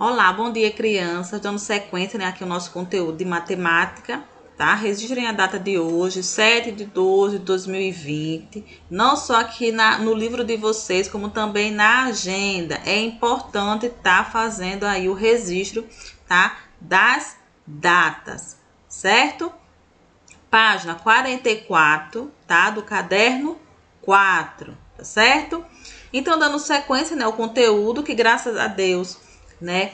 Olá, bom dia, crianças. Dando sequência né, aqui o nosso conteúdo de matemática, tá? Registrem a data de hoje, 7 de 12 de 2020. Não só aqui na, no livro de vocês, como também na agenda. É importante estar tá fazendo aí o registro, tá? Das datas, certo? Página 44, tá? Do caderno 4, tá certo? Então, dando sequência né, ao conteúdo que, graças a Deus, né?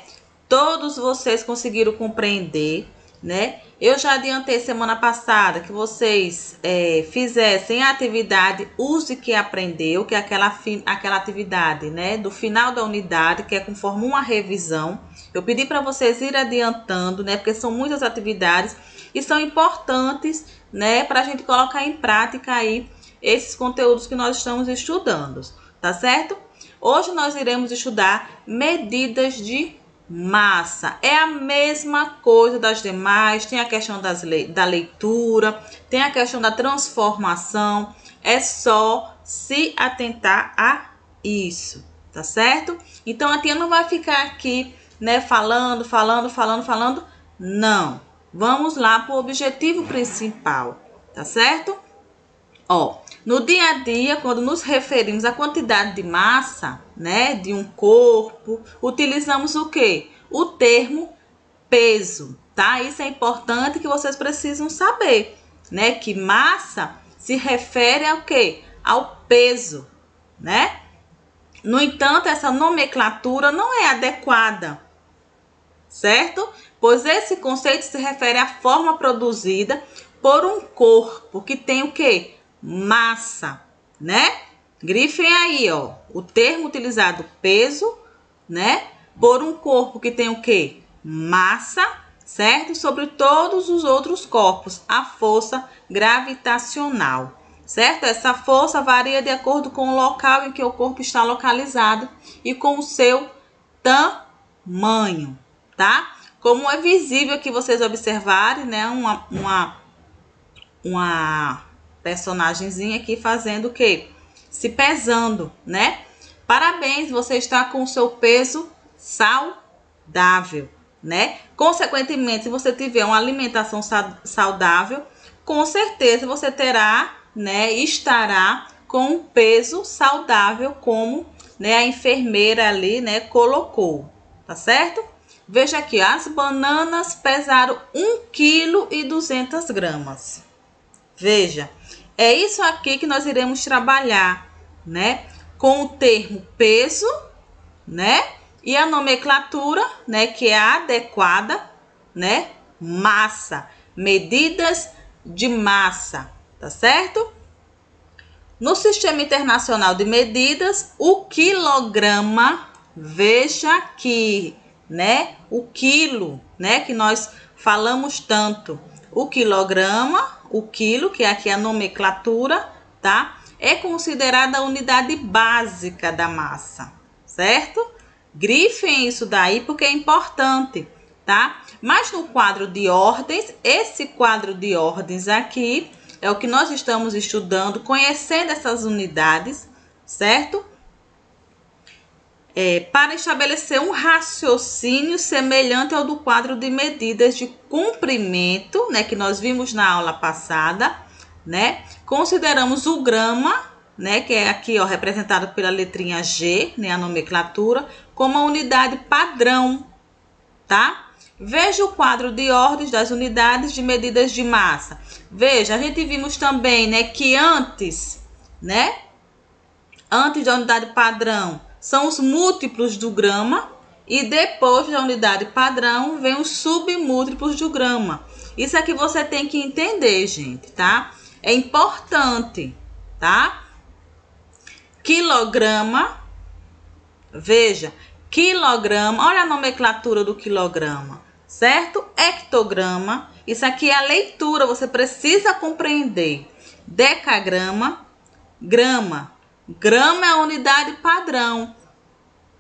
Todos vocês conseguiram compreender, né? Eu já adiantei semana passada que vocês é, fizessem a atividade Use que aprendeu, que é aquela, aquela atividade, né? Do final da unidade, que é conforme uma revisão. Eu pedi para vocês ir adiantando, né? Porque são muitas atividades e são importantes, né? Para a gente colocar em prática aí esses conteúdos que nós estamos estudando, tá certo? Hoje nós iremos estudar medidas de massa. É a mesma coisa das demais, tem a questão das le da leitura, tem a questão da transformação. É só se atentar a isso, tá certo? Então a tia não vai ficar aqui, né, falando, falando, falando, falando. Não. Vamos lá para o objetivo principal, tá certo? Ó, no dia a dia, quando nos referimos à quantidade de massa, né, de um corpo, utilizamos o que? O termo peso, tá? Isso é importante que vocês precisam saber, né? Que massa se refere ao que? Ao peso, né? No entanto, essa nomenclatura não é adequada, certo? Pois esse conceito se refere à forma produzida por um corpo que tem o que? Massa, né? Grifem aí, ó, o termo utilizado peso, né? Por um corpo que tem o quê? Massa, certo? Sobre todos os outros corpos, a força gravitacional, certo? Essa força varia de acordo com o local em que o corpo está localizado e com o seu tamanho, tá? Como é visível que vocês observarem, né? Uma, uma, uma personagemzinha aqui fazendo o quê? Se pesando, né? Parabéns, você está com o seu peso saudável, né? Consequentemente, se você tiver uma alimentação saudável, com certeza você terá, né, estará com um peso saudável como, né, a enfermeira ali, né, colocou, tá certo? Veja aqui, as bananas pesaram 1 kg e 200 gramas. Veja, é isso aqui que nós iremos trabalhar, né? Com o termo peso, né? E a nomenclatura, né? Que é adequada, né? Massa, medidas de massa, tá certo? No Sistema Internacional de Medidas, o quilograma, veja aqui, né? O quilo, né? Que nós falamos tanto. O quilograma o quilo, que é aqui a nomenclatura, tá? É considerada a unidade básica da massa, certo? Grifem isso daí porque é importante, tá? Mas no quadro de ordens, esse quadro de ordens aqui é o que nós estamos estudando, conhecendo essas unidades, certo? É, para estabelecer um raciocínio semelhante ao do quadro de medidas de comprimento, né, que nós vimos na aula passada, né? Consideramos o grama, né, que é aqui, ó, representado pela letrinha G, né, a nomenclatura, como a unidade padrão, tá? Veja o quadro de ordens das unidades de medidas de massa. Veja, a gente vimos também, né, que antes, né, antes da unidade padrão, são os múltiplos do grama e depois da unidade padrão vem os submúltiplos do grama. Isso é que você tem que entender, gente, tá? É importante, tá? Quilograma, veja, quilograma, olha a nomenclatura do quilograma, certo? Hectograma, isso aqui é a leitura, você precisa compreender. Decagrama, grama, Grama é a unidade padrão.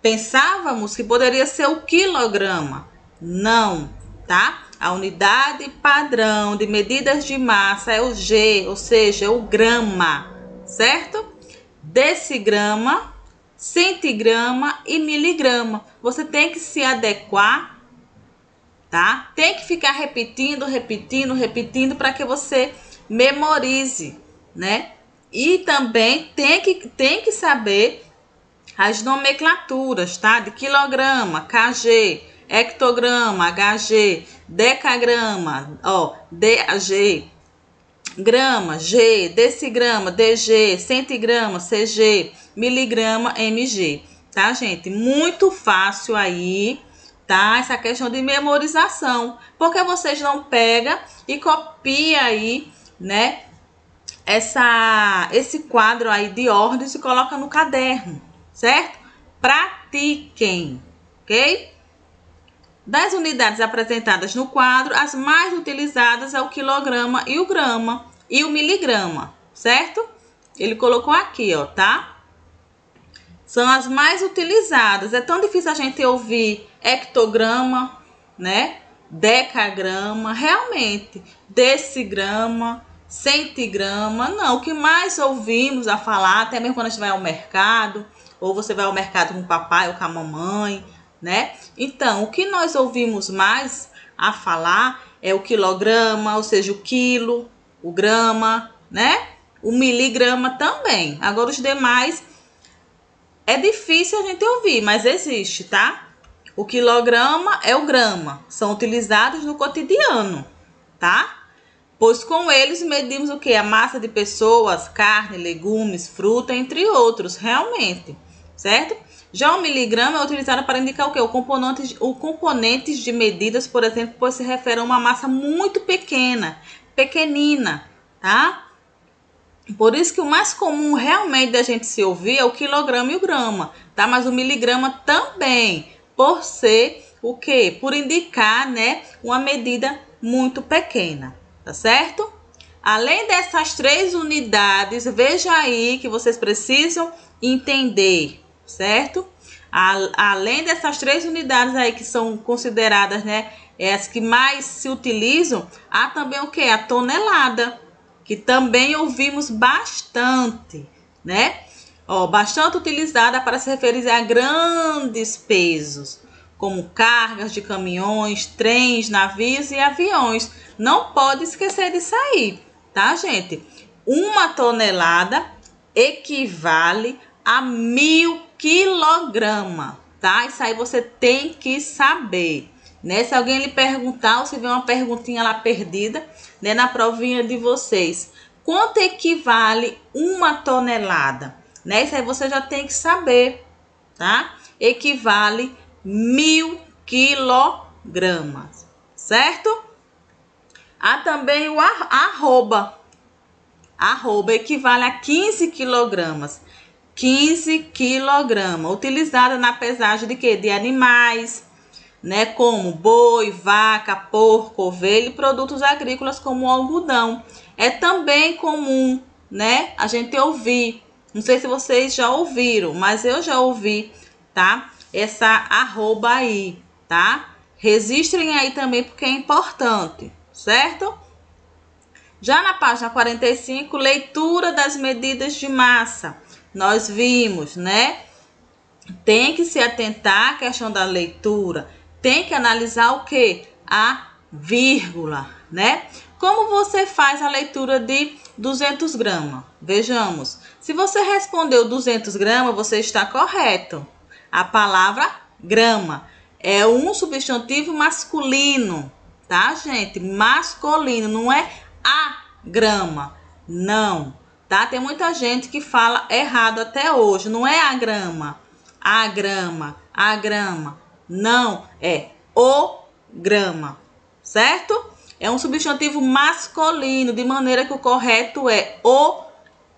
Pensávamos que poderia ser o quilograma. Não, tá? A unidade padrão de medidas de massa é o G, ou seja, o grama, certo? Decigrama, centigrama e miligrama. Você tem que se adequar, tá? Tem que ficar repetindo, repetindo, repetindo para que você memorize, né? E também tem que, tem que saber as nomenclaturas, tá? De quilograma, kg, hectograma, hg, decagrama, ó, DAG, grama, G, decigrama, DG, centigrama, CG, miligrama, MG. Tá, gente? Muito fácil aí, tá? Essa questão de memorização. Porque vocês não pegam e copia aí, né? Essa, esse quadro aí de ordens e coloca no caderno, certo? Pratiquem, ok? Das unidades apresentadas no quadro, as mais utilizadas é o quilograma e o grama e o miligrama, certo? Ele colocou aqui, ó, tá? São as mais utilizadas. É tão difícil a gente ouvir hectograma, né? Decagrama, realmente, decigrama, centigrama. Não, o que mais ouvimos a falar, até mesmo quando a gente vai ao mercado, ou você vai ao mercado com o papai ou com a mamãe, né? Então, o que nós ouvimos mais a falar é o quilograma, ou seja, o quilo, o grama, né? O miligrama também. Agora os demais é difícil a gente ouvir, mas existe, tá? O quilograma é o grama, são utilizados no cotidiano, tá? Pois com eles medimos o que? A massa de pessoas, carne, legumes, fruta, entre outros, realmente, certo? Já o miligrama é utilizado para indicar o que? O componente, o componentes de medidas, por exemplo, pois se refere a uma massa muito pequena, pequenina, tá? Por isso que o mais comum realmente da gente se ouvir é o quilograma e o grama, tá? Mas o miligrama também, por ser o que? Por indicar, né, uma medida muito pequena, tá certo? Além dessas três unidades, veja aí que vocês precisam entender certo? além dessas três unidades aí que são consideradas, né, é as que mais se utilizam, há também o que? A tonelada, que também ouvimos bastante, né? Ó, bastante utilizada para se referir a grandes pesos, como cargas de caminhões, trens, navios e aviões. Não pode esquecer disso aí, tá, gente? Uma tonelada equivale a mil quilograma, tá? Isso aí você tem que saber, né? Se alguém lhe perguntar, ou se vê uma perguntinha lá perdida, né, na provinha de vocês, quanto equivale uma tonelada? Né? Isso aí você já tem que saber, tá? Equivale mil quilogramas, certo? Há também o arroba. Arroba equivale a 15 quilogramas. 15 quilogramas, utilizada na pesagem de quê? De animais, né, como boi, vaca, porco, ovelha e produtos agrícolas como algodão. É também comum, né, a gente ouvir, não sei se vocês já ouviram, mas eu já ouvi, tá? Essa arroba aí, tá? Registrem aí também porque é importante, certo? Já na página 45, leitura das medidas de massa nós vimos, né? Tem que se atentar à questão da leitura, tem que analisar o que? A vírgula, né? Como você faz a leitura de 200 gramas? Vejamos. Se você respondeu 200 gramas, você está correto. A palavra grama é um substantivo masculino, tá, gente? Masculino, não é a grama. Não tá? Tem muita gente que fala errado até hoje. Não é a grama, a grama, a grama. Não, é o grama, certo? É um substantivo masculino, de maneira que o correto é o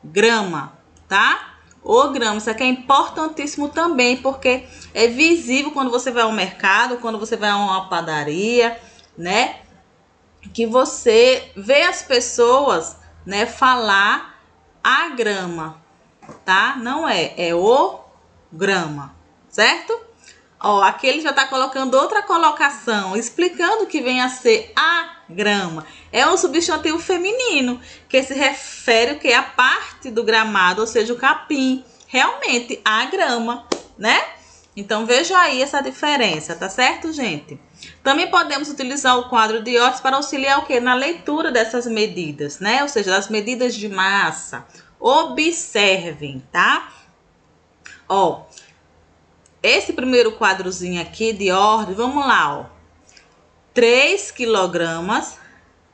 grama, tá? O grama, isso aqui é importantíssimo também, porque é visível quando você vai ao mercado, quando você vai a uma padaria, né? Que você vê as pessoas, né, falar a grama, tá? Não é, é o grama, certo? Ó, aqui ele já tá colocando outra colocação, explicando que vem a ser a grama. É um substantivo feminino, que se refere o que a parte do gramado, ou seja, o capim, realmente a grama, né? Então veja aí essa diferença, tá certo, gente? Também podemos utilizar o quadro de Otis para auxiliar o que? Na leitura dessas medidas, né? Ou seja, das medidas de massa. Observem, tá? Ó, esse primeiro quadrozinho aqui de ordem, vamos lá, ó. 3 quilogramas,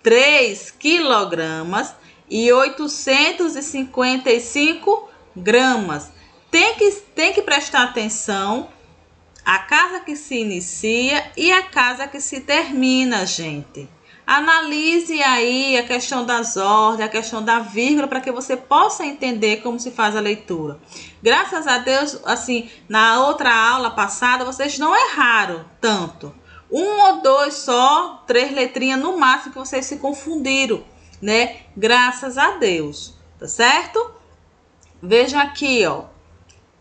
3 quilogramas e 855 gramas. Tem que, tem que prestar atenção a casa que se inicia e a casa que se termina, gente. Analise aí a questão das ordens, a questão da vírgula, para que você possa entender como se faz a leitura. Graças a Deus, assim, na outra aula passada, vocês não erraram tanto. Um ou dois só, três letrinhas no máximo que vocês se confundiram, né? Graças a Deus, tá certo? Veja aqui, ó.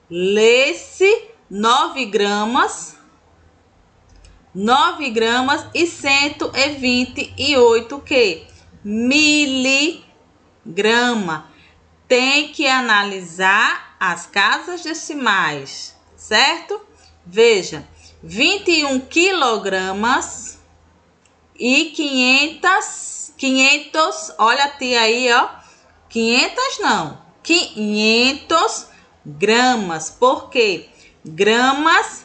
Lê-se 9 gramas 9 gramas e 128 que miligrama. Tem que analisar as casas decimais, certo? Veja, 21 quilogramas e 500, 500, olha a tia aí, ó, 500 não, 500 gramas, porque gramas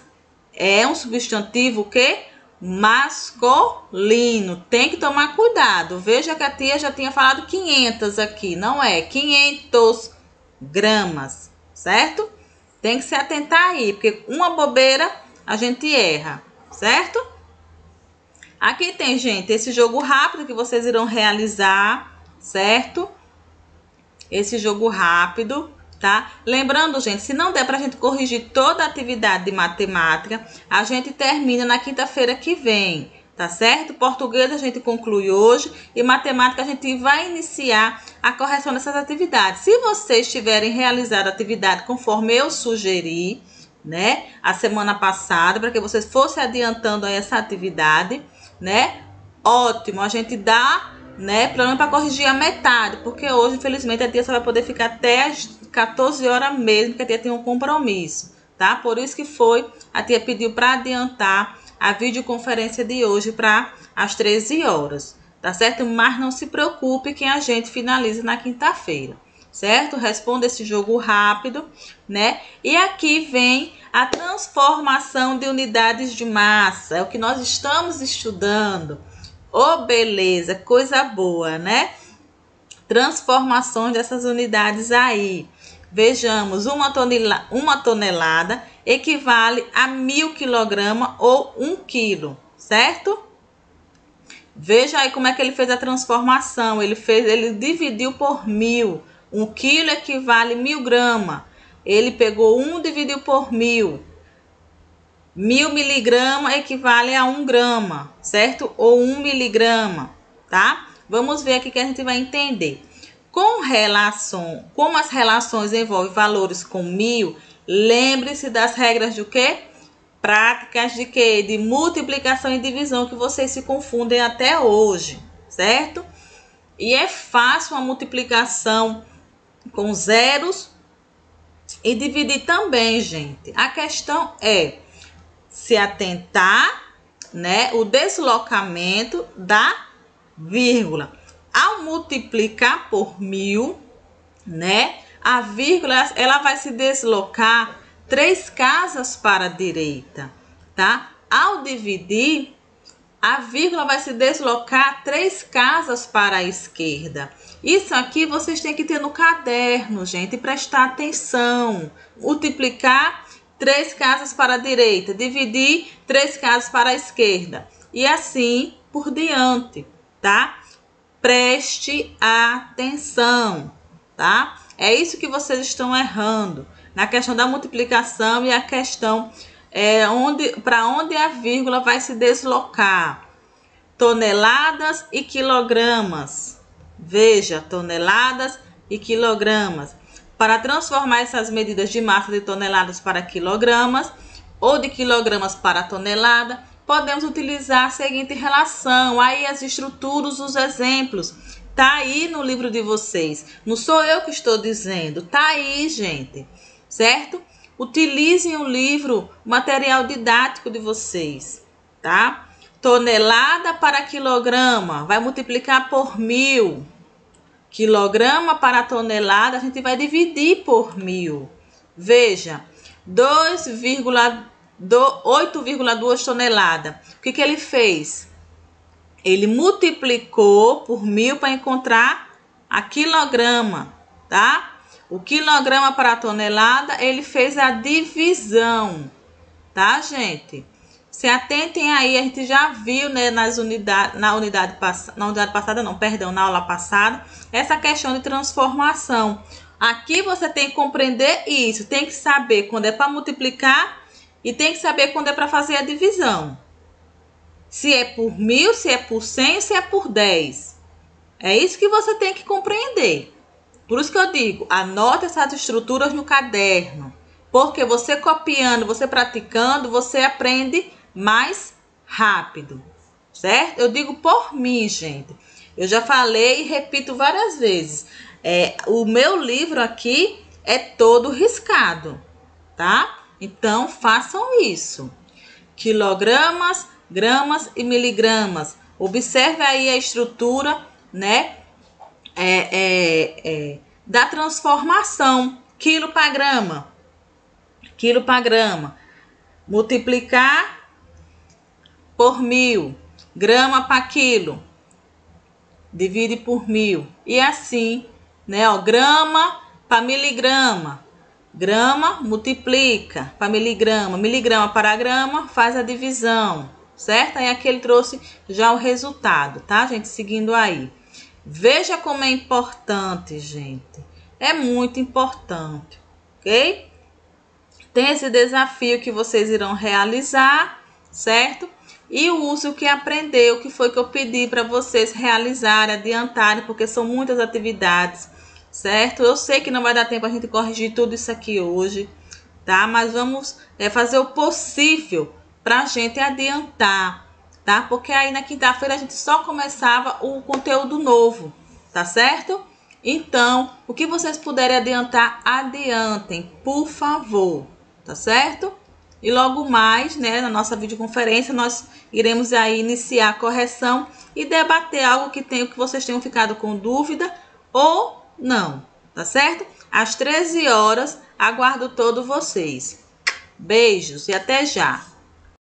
é um substantivo que masculino. Tem que tomar cuidado. Veja que a tia já tinha falado 500 aqui, não é 500 gramas, certo? Tem que se atentar aí, porque uma bobeira a gente erra, certo? Aqui tem, gente, esse jogo rápido que vocês irão realizar, certo? Esse jogo rápido tá? Lembrando, gente, se não der para a gente corrigir toda a atividade de matemática, a gente termina na quinta-feira que vem, tá certo? Português a gente conclui hoje e matemática a gente vai iniciar a correção dessas atividades. Se vocês tiverem realizado a atividade conforme eu sugeri, né, a semana passada, para que vocês fossem adiantando essa atividade, né? Ótimo, a gente dá né? Pelo menos para corrigir a metade, porque hoje, infelizmente, a tia só vai poder ficar até as 14 horas mesmo, que a tia tem um compromisso, tá? Por isso que foi, a tia pediu para adiantar a videoconferência de hoje para as 13 horas, tá certo? Mas não se preocupe que a gente finaliza na quinta-feira, certo? Responda esse jogo rápido, né? E aqui vem a transformação de unidades de massa, é o que nós estamos estudando. Oh, beleza, coisa boa, né? Transformações dessas unidades aí. Vejamos, uma tonelada, uma tonelada equivale a mil quilogramas ou um quilo, certo? Veja aí como é que ele fez a transformação. Ele fez, ele dividiu por mil. Um quilo equivale mil gramas. Ele pegou um, dividiu por mil. Mil miligramas equivale a um grama, certo? Ou um miligrama, tá? Vamos ver aqui que a gente vai entender. Com relação, como as relações envolvem valores com mil, lembre-se das regras de quê? Práticas de quê? De multiplicação e divisão que vocês se confundem até hoje, certo? E é fácil a multiplicação com zeros e dividir também, gente. A questão é se atentar, né, o deslocamento da vírgula. Ao multiplicar por mil, né, a vírgula ela vai se deslocar três casas para a direita, tá? Ao dividir, a vírgula vai se deslocar três casas para a esquerda. Isso aqui vocês têm que ter no caderno, gente, e prestar atenção. Multiplicar três casas para a direita, dividir três casas para a esquerda e assim por diante, tá? Preste atenção, tá? É isso que vocês estão errando na questão da multiplicação e a questão é, onde para onde a vírgula vai se deslocar. Toneladas e quilogramas. Veja, toneladas e quilogramas para transformar essas medidas de massa de toneladas para quilogramas ou de quilogramas para tonelada, podemos utilizar a seguinte relação, aí as estruturas, os exemplos. Tá aí no livro de vocês. Não sou eu que estou dizendo, tá aí, gente. certo? Utilizem o livro, o material didático de vocês, tá? Tonelada para quilograma, vai multiplicar por mil. Quilograma para tonelada, a gente vai dividir por mil. Veja, 8,2 toneladas. O que, que ele fez? Ele multiplicou por mil para encontrar a quilograma, tá? O quilograma para tonelada, ele fez a divisão, tá, gente? Se atentem aí, a gente já viu, né, nas unidades, na unidade passada, na unidade passada não, perdão, na aula passada, essa questão de transformação. Aqui você tem que compreender isso, tem que saber quando é para multiplicar e tem que saber quando é para fazer a divisão. Se é por mil, se é por cem, se é por dez. É isso que você tem que compreender. Por isso que eu digo, anote essas estruturas no caderno. Porque você copiando, você praticando, você aprende mais rápido. Certo? Eu digo por mim, gente. Eu já falei e repito várias vezes. É, o meu livro aqui é todo riscado, tá? Então façam isso. Quilogramas, gramas e miligramas. Observe aí a estrutura, né? é, é, é, da transformação, quilo para grama, quilo para grama, multiplicar por mil, grama para quilo, divide por mil, e assim, né, ó, grama para miligrama, grama multiplica para miligrama, miligrama para grama, faz a divisão, certo? Aí aqui ele trouxe já o resultado, tá, gente? Seguindo aí. Veja como é importante, gente. É muito importante, ok? Tem esse desafio que vocês irão realizar, certo? E use o que aprendeu, que foi que eu pedi para vocês realizarem, adiantarem, porque são muitas atividades, certo? Eu sei que não vai dar tempo a gente corrigir tudo isso aqui hoje, tá? Mas vamos é, fazer o possível para a gente adiantar, tá? Porque aí na quinta-feira a gente só começava o conteúdo novo, tá certo? Então, o que vocês puderem adiantar, adiantem, por favor, tá certo? E logo mais, né, na nossa videoconferência, nós iremos aí iniciar a correção e debater algo que tenha que vocês tenham ficado com dúvida ou não, tá certo? Às 13 horas, aguardo todos vocês. Beijos e até já!